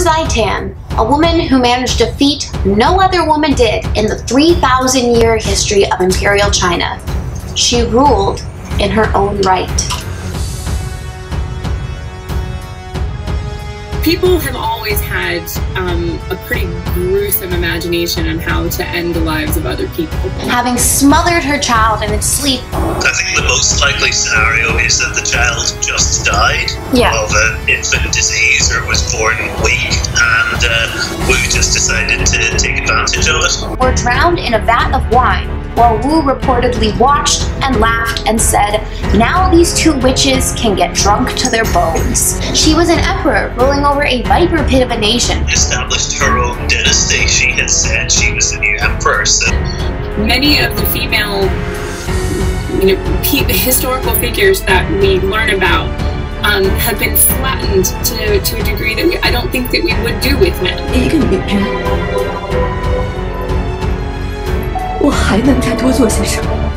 Zetian, a woman who managed a feat no other woman did in the 3,000 year history of Imperial China. She ruled in her own right. people have always had um, a pretty gruesome imagination on how to end the lives of other people. Having smothered her child in its sleep. I think the most likely scenario is that the child just died yeah. of an infant disease or was born weak, and we just decided to take advantage of it. Were drowned in a vat of wine while Wu reportedly watched and laughed and said, Now these two witches can get drunk to their bones. She was an emperor ruling over a viper pit of a nation. Established her own dynasty. She had said she was the new empress. Many of the female you know, historical figures that we learn about um, have been flattened to, to a degree that we, I don't think that we would do with men. 我还能再多做些什么？